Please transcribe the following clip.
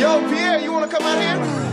Yo, Pierre, you want to come out here?